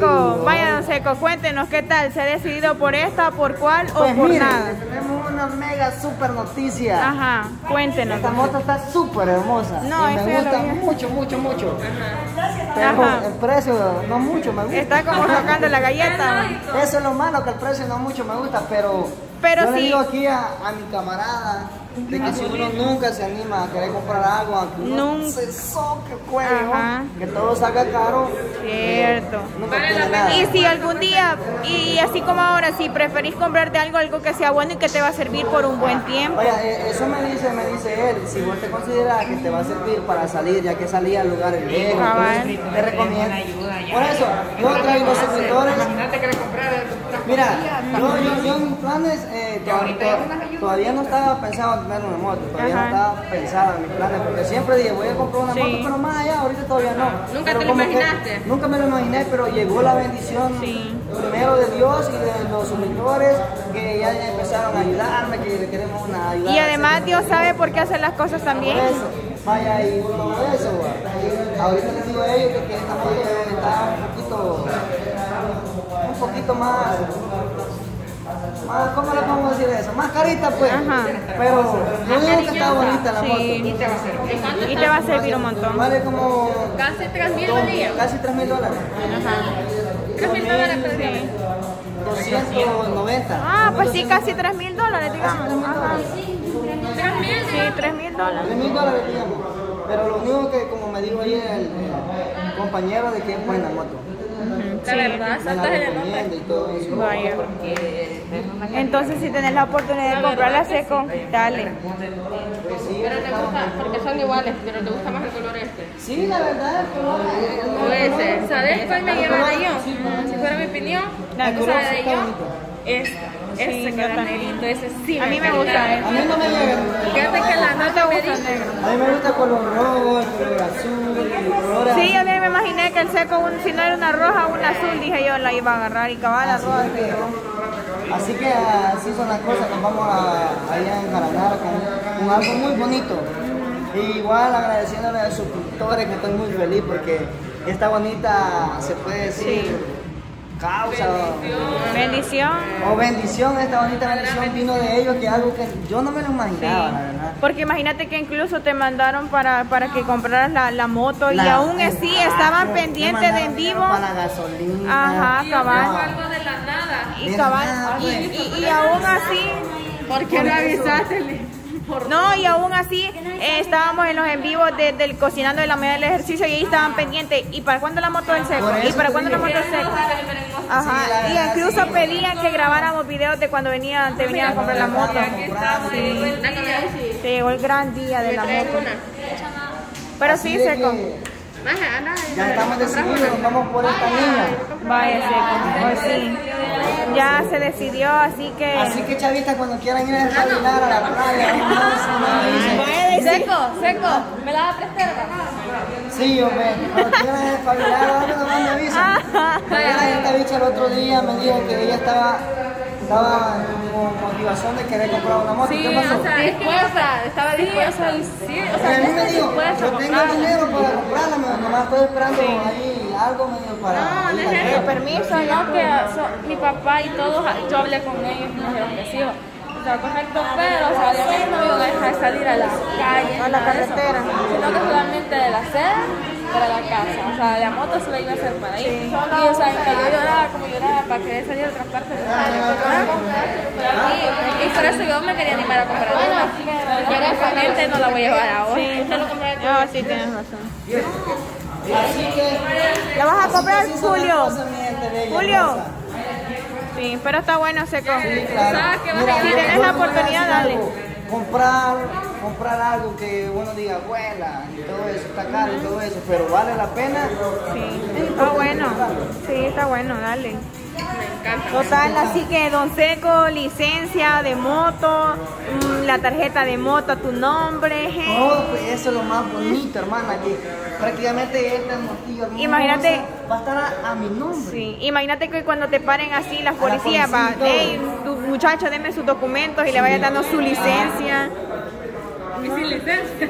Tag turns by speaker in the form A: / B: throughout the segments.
A: Seco, vaya don Seco, cuéntenos qué tal, ¿se ha decidido por esta, por cuál o
B: Pues
A: por nada?
B: tenemos una mega super noticia.
A: Ajá, cuéntenos.
B: Esta moto está súper hermosa.
A: No,
B: y me gusta mucho, mucho, mucho. Pero
A: Ajá.
B: el precio no mucho me gusta.
A: Está como sacando la galleta.
B: Eso es lo malo, que el precio no mucho me gusta, pero,
A: Pero
B: yo le
A: sí.
B: digo aquí a, a mi camarada de que si uno nunca se anima a querer comprar algo, aunque uno
A: Nunca.
B: se soque el cuello,
A: Ajá.
B: que todo salga caro,
A: Cierto.
B: nunca tiene nada.
A: Y si algún día, y así como ahora, si preferís comprarte algo, algo que sea bueno y que te va a servir por un buen tiempo.
B: Oye, eh, eso me dice, me dice él, si vos te consideras que te va a servir para salir, ya que salía a lugares lejos, entonces, te recomiendo. Por eso, yo traigo suscriptores. Mira, yo, yo, mis planes eh, todavía, todavía no estaba pensado en tener una moto, todavía
A: Ajá.
B: no estaba pensado en mis planes, porque siempre dije voy a comprar una
A: Sí.
B: moto, pero más allá, ahorita todavía no.
C: ¿Nunca
B: Pero
C: te lo
B: que-
C: imaginaste?
B: nunca me lo imaginé, pero llegó la bendición
A: Sí.
B: primero de Dios y de los suscriptores que ya empezaron a ayudarme, que le queremos una ayuda.
A: Y además Dios sabe por qué hacer las cosas
B: Por
A: también.
B: eso, vaya y todo eso. Ahorita les digo a ellos que, que esta moto está un poquito, poquito más, más, ¿cómo le podemos decir eso? Más carita pues.
A: Ajá.
B: Pero lo único que está bonita la
A: Sí.
B: moto.
A: Y te va a servir un montón.
B: Vale como
C: Casi 3 mil valía.
B: casi 3 mil dólares.
A: Ajá.
C: 3 mil dólares por día.
A: Sí.
B: 290.
A: Ah, pues sí, casi 3 mil dólares, digamos. Ajá.
C: 3 mil.
A: Sí, 3 mil dólares.
B: 3 mil dólares digamos. Pero lo único que como me dijo ayer el, el compañero de que es buena moto.
C: La verdad,
B: Me
C: saltas
B: la
C: en el nombre.
B: recomienda y todo eso.
A: Vaya. Entonces, si tenés la oportunidad de comprarla seco, dale.
B: Pues sí,
C: Pero te gusta, porque son iguales, pero te gusta más el color este.
B: Sí, la verdad, el color.
C: O ese. ¿Sabes cuál me
B: el
C: lleva
B: color,
C: de yo?
B: sí,
C: Si fuera mi opinión,
A: La
C: ¿tú
B: color
C: sabes
B: sí
C: de yo?
B: bonito.
A: Sí,
C: Ese
A: yo
C: caramelito, ese sí.
A: A mí me gusta.
B: A mí no me llega.
C: Fíjate que la nota me dice.
B: A mí me gusta el color rojo, el color azul, el color
A: Sí, yo me imaginé que el seco, un- si no era una roja, una azul, dije yo la iba a agarrar y cabal la roja.
B: Así que así son las cosas, nos vamos a, allá en Jaranar con, con algo muy bonito. Y igual agradeciéndole a los suscriptores que estoy muy feliz porque esta bonita, se puede decir, causa
A: Bendición.
B: o bendición, esta bonita bendición vino de ellos, que es algo que yo no me lo imaginaba, la verdad.
A: Porque imagínate que incluso te mandaron para, para que compraras la, la moto y
B: La-
A: aún así estaban pendientes de en vivo.
B: Para la gasolina.
A: Ajá,
C: Y
A: cabal.
C: hago algo de la nada.
A: Y cabal.
B: nada,
A: Y,
B: pues.
A: y- y aún así.
C: ¿Por qué no avisaste?
A: No, y aún así eh, estábamos en los en vivos de- del cocinando de la media del ejercicio y ahí estaban pendientes. ¿Y para cuándo la moto del seco? ¿Y para cuándo la moto del seco? Ajá. Y incluso pedían que grabáramos videos de cuando venían, te venían a comprar la moto. Sí. Te llegó el gran día de la moto. Pero sí, seco.
B: Ya estamos decididos, vamos por esta niña.
A: Vaya seco. Pues sí. Ya se decidió, así que.
B: Así que chavitas, cuando quieran ir a desayunar a la playa, no, no,
C: Seco, seco. ¿Me la va a prestar?
B: Sí, hombre, cuando quieran desayunar, ahora nomás me avisan. Mira, esta bicha el otro día me dijo que ella estaba, estaba con motivación de querer comprar una moto. ¿Qué pasó?
C: o sea, dispuesta, estaba dispuesta sí, o
B: Y
C: sea,
B: a mí me dijo, yo
C: a
B: tengo dinero para comprarla, estoy esperando ahí algo medio para
C: No, no
B: ir
C: es eso.
A: permiso,
C: Sino que so- mi papá y todos, yo hablé con ellos y me dijeron que sí. O sea, correcto, pero o sea, obviamente no dejar salir a la calle.
A: A la
C: de eso,
A: carretera.
C: Sino que solamente de la sede para la casa. O sea, la moto se la iba a hacer para ahí. Y o sea, que yo lloraba como lloraba para querer salir a otras partes del año. Y, y por eso yo me quería animar a comprar una. Pero obviamente no la voy a llevar ahora. Lo compró
A: No, sí, tienes razón.
B: Así que...
A: ¿La vas a comprar, Julio? Julio. Sí, pero está bueno, seco.
B: Claro.
C: ¿Sabes qué vas a
B: Mira,
A: Si
B: yo
A: la oportunidad, dale.
B: algo. Comprar, comprar algo que uno diga, abuela, y todo eso, está caro y todo eso, pero vale la pena.
A: Sí, está bueno. Sí, está bueno, dale.
C: Me encanta.
A: Total, así que Don Seco, licencia de moto, mm, la tarjeta de moto a tu nombre. je.
B: Oh, pues eso es lo más bonito, hermana, que prácticamente esta motillo
A: Imagínate.
B: va a estar a, a mi nombre.
A: Sí, imagínate que cuando te paren así las
B: la
A: policías, va,
B: policía y
A: hey, tu muchacho, deme sus documentos y le vaya dando su licencia.
C: Y sin licencia.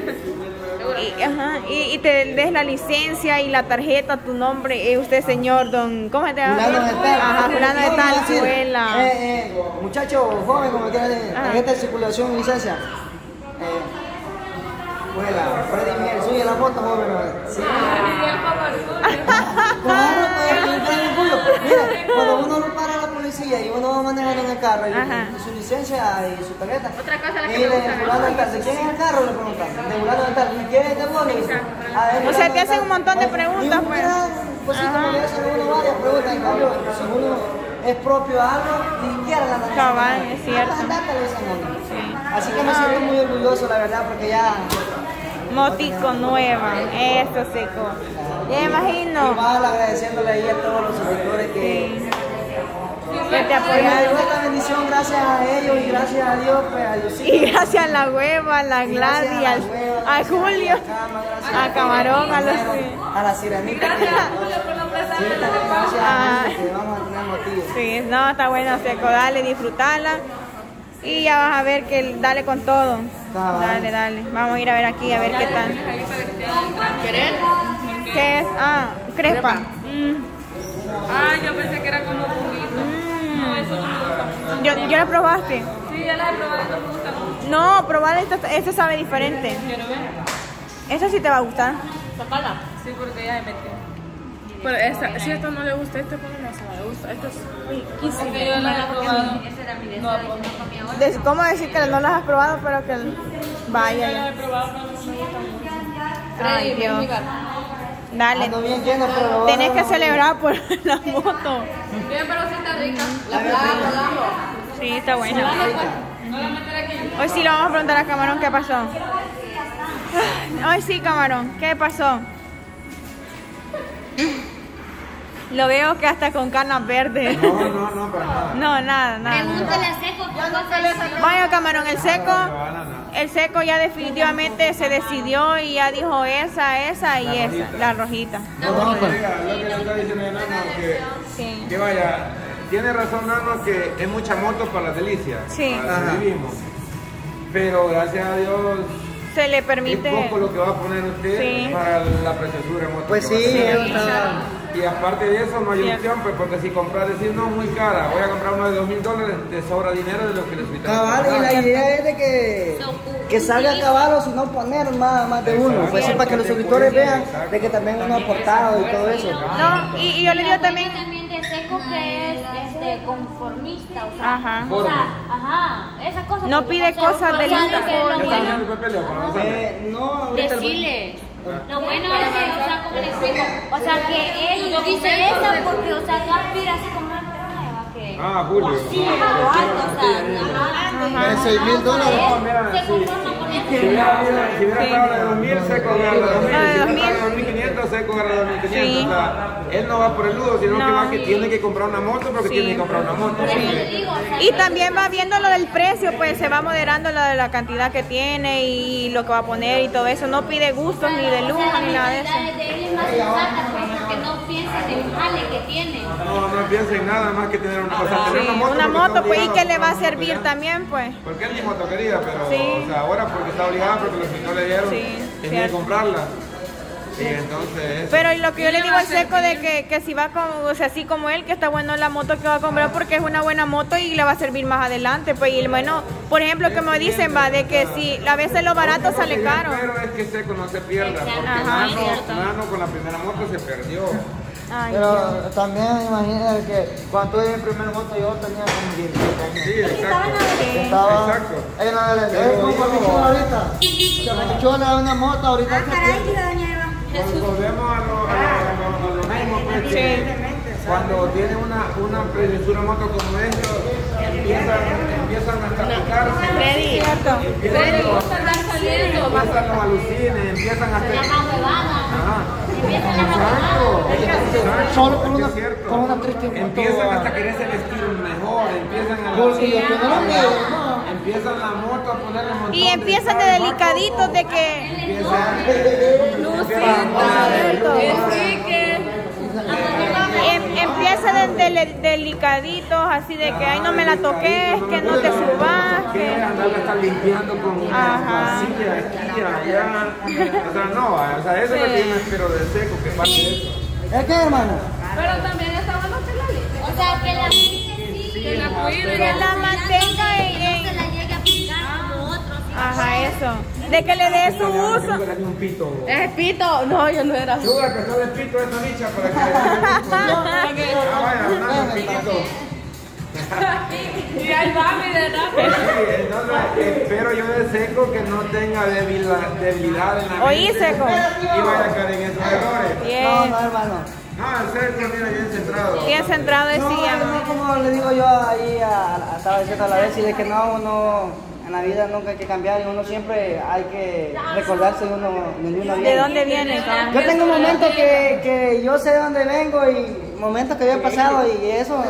A: Y, ajá, y, y te des la licencia y la tarjeta, tu nombre, eh, usted señor, don, ¿cómo se llama?
B: Fulano de tal.
A: Ajá, fulano de tal, escuela.
B: Eh, eh, muchacho joven, como quiera, de
A: Ajá.
B: tarjeta de circulación y licencia. Eh, escuela, Freddy Miguel, suya la foto, joven. Sí. Claro, orgullo. Mira, cuando uno lo para la policía y uno va manejando en el carro y
A: Ajá.
B: su licencia y su tarjeta.
C: Otra cosa la que
B: y
C: gusta,
B: fulano de tal, ¿de quién es el carro? Le preguntan. De fulano de tal, ¿y quién es de vos? Le dicen. "Ah,
A: O sea, te hacen
B: tal".
A: un montón de preguntas, pues.
B: Pues sí, como le hacen uno varias preguntas, en cambio, si uno es propio a algo, ni siquiera la andan
A: Cabal, es cierto.
B: Andate, le dicen a uno. Así que me siento muy orgulloso, la verdad, porque ya
A: Motico nueva, eso seco. Ya imagino
B: igual agradeciéndole ahí a todos los suscriptores que,
A: que te apoyaron.
B: esta bendición gracias a ellos y gracias a Dios, pues a Diosito.
A: Y gracias a la hueva, a la
B: gracias
A: Gladys,
B: a
A: al-
B: la hueva,
A: a
B: gracias
A: Julio,
B: a Cama, gracias
A: a Camarón, a los...
B: a la sirenita que, sirenita que gracias
A: Ah.
B: a ellos que vamos a tener motivos.
A: Sí, no, está bueno, seco, dale, disfrutala. Y ya vas a ver que dale con todo. Dale, dale. Vamos a ir a ver aquí, a ver qué tal. ¿Qué es? Ah, crepa. Mm,
C: Ah, yo pensé que era como.
A: Yo, ¿Ya la probaste?
C: Sí, ya la he probado, no me gusta mucho.
A: No, probar esta, este sabe diferente.
C: Quiero ver.
A: Esta sí te va a gustar.
C: Sacala. Sí, porque ya me metí. Pero esta, si esto no le gusta, este como no sabe, le gusta. Esto es riquísimo. Es que yo no lo he probado. No, pues,
A: De- ¿Cómo decir que no las has probado, pero que vaya?
C: ya
A: ya.
C: lo he probado, pero no me gusta.
A: Ay, Dios. Dale.
B: Ando bien lleno, pero lo
A: Tenés que celebrar por la moto.
C: Bien, pero sí está rica.
B: La verdad,
A: Sí, está buena. Hoy sí lo vamos a preguntar a Camarón qué pasó. Hoy sí, Camarón, ¿qué pasó? Lo veo que hasta con canas verdes.
D: No, no, no, para nada.
A: No, nada, nada.
E: Pregúntale a Seco
A: Vaya, Camarón, el seco. El seco ya definitivamente se decidió y ya dijo esa, esa y esa, la rojita.
D: No, no, pues, lo que le está diciendo Nano, que,
A: Sí.
D: que vaya, tiene razón Nano que es mucha moto para las delicias.
A: Sí.
D: Para vivimos. Pero gracias a Dios
A: Se le
D: es
A: permite.
D: poco lo que va a poner usted
A: Sí.
D: para la preciosura de moto.
B: Pues sí,
D: Y aparte de eso no hay
A: Sí.
D: opción, pues porque si comprar, decir no, muy cara, voy a comprar uno de dos mil dólares, te sobra dinero de lo que les estoy
B: Cabal, y la idea es de que, que salga a caballo, si no poner más, más de uno. Pues sí, para que los suscriptores vean de que también uno ha aportado y todo eso.
A: No, y, y yo le digo también.
E: también de Seco que es este, conformista, o sea,
A: Ajá.
E: o sea, ajá, esa cosa.
A: No pide
E: o
A: cosas
E: o
A: de
E: lo
D: ¿Ya está
E: bueno,
D: viendo el?
B: Eh, no, ahorita el-
E: decirle. Lo bueno es que, o sea, como le explico, o sea, que él dice eso porque, o sea, no aspira así como una que.
D: Ah, Julio.
E: Sí, o algo, o sea, ajá.
B: De 6 mil dólares.
D: Mira,
E: Se
D: sí.
E: conforma con eso.
D: Si hubiera, estado la de 2000, seco agarra la 2000.
A: La de
D: Si hubiera
A: 2000.
D: estado la de 2500, seco agarra la 2500.
A: Sí.
D: O sea, él no va por el ludo, sino que
A: No.
D: va que tiene que comprar una moto porque
A: Sí.
D: tiene que comprar una moto.
E: Sea,
A: Y también va viendo lo del precio, pues se va moderando lo de la cantidad que tiene y lo que va a poner y todo eso. No pide gustos ni de lujo ni nada de eso.
E: pues, porque no piensa en el jale que tiene.
D: No, no piensa en nada más que tener una, o sea, tener
A: Sí,
D: una moto.
A: una moto, pues, y que le va a servir también, pues.
D: Porque él ni moto quería, pero
A: Sí.
D: o sea, ahora porque está obligado, porque los que no le dieron,
A: Sí,
D: tenía que comprarla. Y entonces, eso.
A: Pero lo que yo le digo al seco de que, que si va como, o sea, así como él, que está bueno la moto que va a comprar porque es una buena moto y le va a servir más adelante. Pues, y bueno, por ejemplo, que me dicen, va, de que si a veces lo barato sale caro.
D: Pero es que Seco no se pierda, porque
A: Ajá,
D: Nano,
A: cierto.
D: Nano con la primera moto se perdió.
A: Ay,
B: Pero
A: Dios.
B: también imagínate que cuando tuve mi primer moto yo tenía como 17 años.
D: Sí, exacto.
B: Estaba
D: Exacto.
B: en la chulo era una moto ahorita.
D: Cuando volvemos lo, a lo, a lo, a lo mismo, pues, que cuando tiene una, una preciosura moto como esto, empiezan, empiezan a traficarse.
A: Freddy,
C: andar saliendo.
D: empiezan los alucines, empiezan a hacer...
E: Empiezan
B: Solo con una- con una triste moto.
D: Empiezan hasta quererse vestir mejor, empiezan a...
B: Bolsillo, que no lo.
D: Empiezan la moto a ponerle un montón
A: Y empiezan de
D: detalles,
A: delicaditos de que...
D: Empiezan,
A: Em- empieza de más dele- delicaditos, así de que ay no me la toques, que no te subas,
D: que
A: que...
D: andar a estar limpiando con
A: Ajá.
D: vacía aquí, allá. O sea, no, o sea, eso es lo que yo me espero del seco, que pase eso.
B: ¿Es qué, hermano?
C: Pero también está bueno que la.
E: O sea, que la sí,
C: Que la cuide.
A: Que la mantenga Ajá, eso. De que le dé su uso.
D: Un pito.
C: ¿Es pito? No, yo no era así.
D: Ayuda que está de pito esta bicha para que le dé un Ah, pitito.
C: Y ahí va mi de rápido.
D: Sí, entonces espero yo de seco que no tenga debilidad, debilidad en la
A: Oí,
D: mente
A: Seco.
D: Y vaya a caer en esos errores.
B: No,
A: Bien.
B: no, hermano.
D: No, el seco, mira, bien centrado.
A: Bien centrado
B: No,
A: decía.
B: no, como le digo yo ahí a, a, diciendo a la vez, y de que no, uno en la vida nunca hay que cambiar y uno siempre hay que recordarse de uno, de uno viene.
A: ¿De dónde viene?
B: Yo tengo momentos que, que yo sé de dónde vengo y momentos que yo he pasado y eso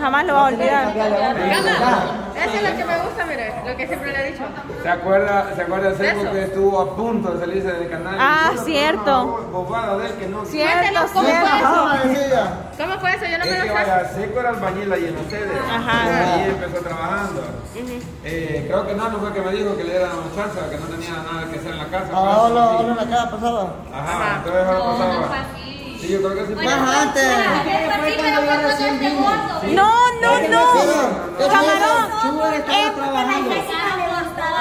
A: Jamás lo va a olvidar.
C: Eso es lo que me gusta, mire, lo que siempre le he dicho.
D: ¿Se acuerda, ¿Se acuerda
C: Eso.
D: que estuvo a punto de salirse del canal?
A: Ah, cierto.
D: bobada de él que no.
A: Cierto,
C: ¿cómo.
B: Ajá, decía.
C: ¿Cómo fue eso? Yo no me lo sé.
D: vaya, Seco era albañil ahí en ustedes.
A: Ajá.
D: Ahí empezó trabajando. Eh, creo que Nano fue que me dijo que le dieran una chance, que no tenía nada que hacer en la casa.
B: Ah,
D: pues,
B: hola, hola, en la casa pasaba.
D: Ajá, entonces eso
E: fue
D: pasaba. Sí, yo creo que sí.
E: Bueno,
D: fue.
B: Antes.
E: fue fue.
A: No, no, no. Camarón.
B: Sugar
A: Em-.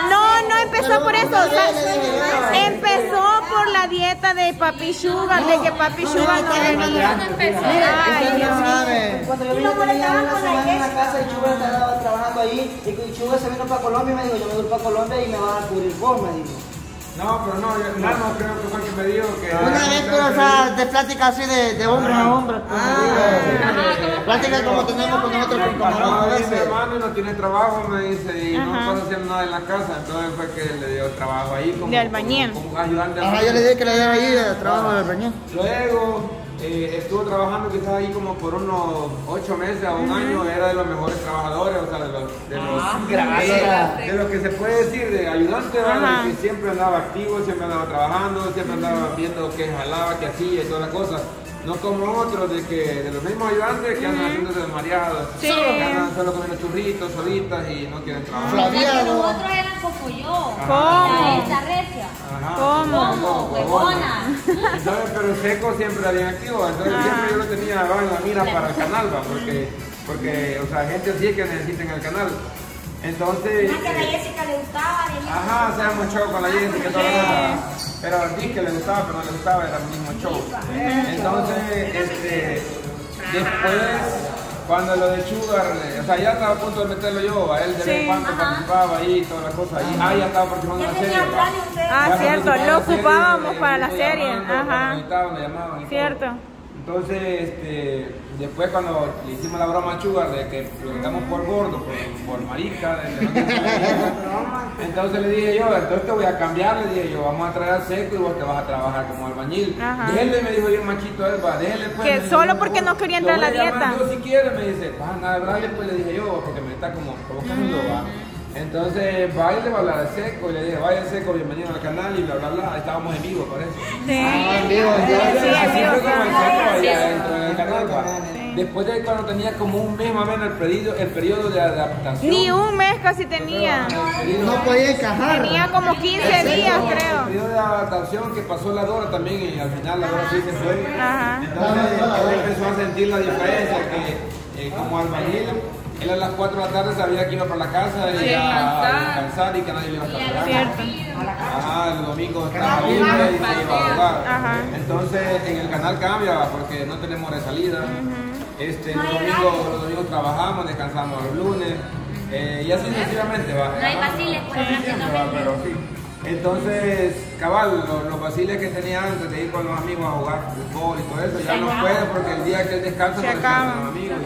A: No, no empezó por eso. o sea, empezó por la dieta de Papi Sugar, de que Papi Sugar no venía. Ay, Dios
B: no
A: mío.
B: sabe. Cuando yo vine tenía una semana en la casa y Chuga estaba trabajando ahí y Chuga se vino para Colombia y me dijo, yo me voy para Colombia y me vas a cubrir vos, me dijo.
D: No, pero no, yo- Nano creo que fue el que me dijo que.
B: Una vez, pero o sea, de plática así de, de hombre a hombre. pues, digo, Plática como tenemos con nosotros con
D: Pasaba
B: camarón a
D: ahí mi hermano y no tiene trabajo, me dice, y no puedo hacer nada en la casa. Entonces fue que le dio trabajo ahí como,
A: De albañil.
D: como, como ayudante.
B: Ajá, yo le dije que le diera ahí de trabajo de albañil.
D: Luego eh, estuvo trabajando quizás ahí como por unos ocho meses a un año, era de los mejores trabajadores, o sea, de los, de los,
B: Ah,
D: de los que se puede decir de ayudante, que siempre andaba activo, siempre andaba trabajando, siempre andaba viendo qué jalaba, qué hacía y toda la cosa. No como otros de que de los mismos ayudantes que andan haciéndose desmareados,
A: Sí.
D: que andan solo comiendo churritos, solitas y no quieren trabajar.
B: Flaviano.
E: Los otros eran como yo.
A: ¿Cómo?
E: La esta recia.
D: Ajá.
A: ¿Cómo?
E: Huevona.
D: Entonces, pero Seco siempre era bien activo, entonces siempre yo lo tenía en la mira para el canal, va, porque, porque, o sea, gente así que necesiten el canal. Entonces,
E: Más que a la
D: eh,
E: Jessica le gustaba. le-
D: ajá, se llama show con la Jessica, toda la cosa. pero a ti que le gustaba, pero no le gustaba, era el mismo show. Entonces, este, después, cuando lo de Sugar, o sea, ya estaba a punto de meterlo yo, a él de vez en cuando participaba ahí, toda la cosa, y ah, ya estaba participando en la serie.
A: Ah,
D: Ya
A: cierto, lo
D: serie,
A: ocupábamos
D: eh,
A: para la serie.
D: llamaban,
A: Ajá.
D: llamaban y todo.
A: Cierto.
D: Entonces, este, después cuando le hicimos la broma a Sugar de que lo quitamos por gordo, por, por marica, de- de entonces le dije yo, entonces te voy a cambiar, le dije yo, vamos a traer a seco y vos te vas a trabajar como albañil. Déjele, me dijo bien machito él, va, déjele pues.
A: Que
D: dijo,
A: solo
D: "Yo
A: porque no quería entrar a la dieta.
D: Yo si quiere, me dice, va, nada, pues le dije yo, porque me está como provocando, va. Entonces, va y le va a hablar seco, y le dije, vaya seco, bienvenido al canal, y bla, bla, bla, estábamos en vivo, parece.
A: Sí.
B: Ah, en vivo,
A: Sí,
B: ya.
A: sí, en
D: Así
A: vivo,
D: fue como el centro allá dentro del canal. Después de cuando tenía como un mes más o menos el periodo, el periodo de adaptación.
A: Ni un mes casi tenía.
D: El periodo-
B: No podía encajar.
A: Tenía como 15 días,
D: El
A: creo.
D: periodo de adaptación que pasó la Dora también y al final la Dora sí se fue.
A: Ajá.
D: Entonces él empezó a sentir la diferencia que eh, como albañil, él a las 4 de la tarde sabía que iba para la casa y a, a descansar y que nadie le iba a estar.
A: Cierto.
D: Ajá, el domingo estaba libre y se iba a jugar.
A: Ajá.
D: Entonces en el canal cambia porque no tenemos hora de salida. Este, los, domingos, los domingos trabajamos, descansamos los lunes eh, y así sucesivamente va.
E: No hay vaciles, pues,
D: va, pero sí. Entonces, cabal, los, los vaciles que tenía antes de ir con los amigos a jugar fútbol y todo eso, ya no puede porque el día que él descansa
A: Se
D: no descansan los amigos.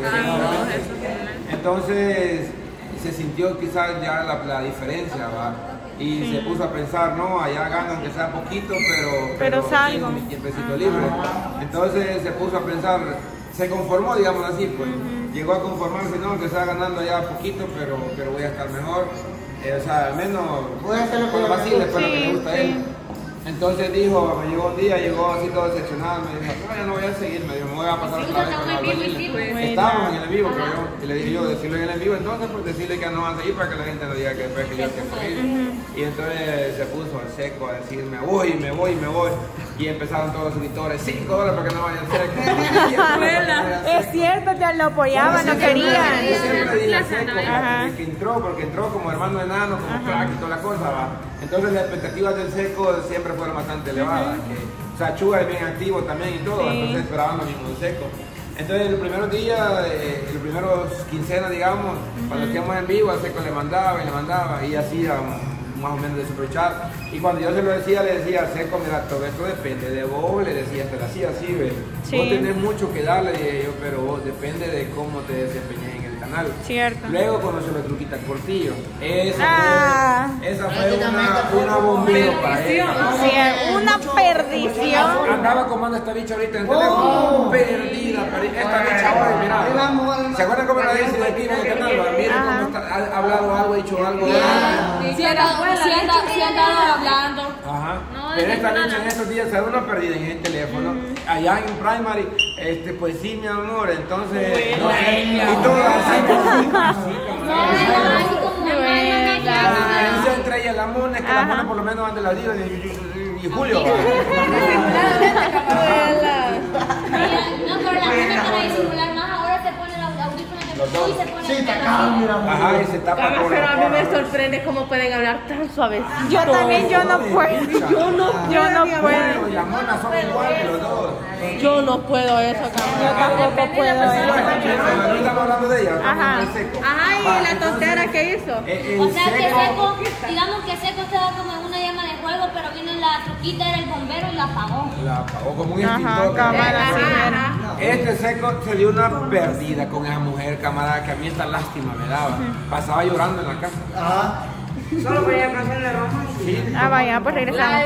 D: Y entonces se sintió quizás ya la, la diferencia, ¿va? Y se puso a pensar, no, allá ganan que sea poquito, pero,
A: Pero salgo.
D: tienen mi tiempecito libre. Entonces se puso a pensar, se conformó, digamos así, pues. Llegó a conformarse, no, que está ganando allá poquito, pero, pero voy a estar mejor. Eh, o sea, al menos
B: Voy a hacer lo que
D: fue lo que le gusta a
A: sí.
D: Entonces dijo, me llegó un día, llegó así todo decepcionado, me dijo, no, ya no voy a seguir, me dijo, me voy a pasar otra vez con el. Estábamos en el en vivo, pero yo, y le dije yo, decirlo en el en vivo, entonces pues decirle que no van a seguir para que la gente no diga que después que yo por ir. Y entonces se puso al seco a decirme, voy, me voy, me voy. Y empezaron todos los suscriptores, 5 dólares para que no vayan seco.
A: es cierto, te lo apoyaban, no querían.
D: Yo siempre dije que entró, porque entró como hermano enano, como crack y toda la cosa, va. Entonces las expectativas del seco siempre fueron bastante elevadas. que, o sea, Chuga es bien activo también y todo,
A: Sí.
D: entonces esperaban lo mismo del seco. Entonces, los primeros días, eh, los primeros quincenas, digamos, cuando hacíamos en vivo, al seco le mandaba y le mandaba y hacía mm, más o menos de aprovechar. Y cuando yo se lo decía, le decía al seco, mira, todo esto depende de vos, le decía, te lo hacía así, ve.
A: Sí.
D: Vos tenés mucho que darle, dije yo, pero vos depende de cómo te desempeñes en el canal.
A: Cierto.
D: Luego conoció la truquita Cortillo. Esa
A: Ah.
D: fue, esa fue una, una bombilla para él.
A: Sí, una perdición.
D: Andaba comando esta bicha ahorita en el teléfono, perdida, perdida. Esta bicha hoy, mira. ¿Se acuerdan cómo la dice de aquí en el canal? Miren cómo está, ha hablado algo, ha dicho algo.
C: Si han dado hablando.
D: Ajá.
E: No,
D: Pero
E: es
D: esta
E: nada.
D: en estos días se una perdida en el teléfono. Allá en primary, este, pues sí, mi amor, entonces. no sé, y todo así. entre ella y la mona es que la mona por lo menos la y Julio.
E: No, pero la mona para disimular Los
D: dos.
E: se
B: Sí, acá, mira.
D: Ajá, y se tapa con
F: Pero a mí me sorprende cómo pueden hablar tan suave.
A: Yo también, yo no puedo.
F: Yo no,
A: Yo no puedo.
D: Julio y la mona son iguales los dos.
F: yo no puedo eso,
A: Yo
F: cabrón.
A: tampoco puedo.
D: Estamos hablando de ella,
A: Ajá.
F: Ajá, y la tontera que hizo.
D: eh,
E: O sea que
D: seco-
E: digamos que Seco estaba como en una fuego, pero vino la truquita, era el bombero y la apagó.
D: La apagó como un extintor.
A: cámara.
D: Este seco se dio una perdida con esa mujer, camarada, que a mí esta lástima me daba. Pasaba llorando en la casa.
B: Ajá.
D: Sí,
A: Ah, vaya, pues regresamos.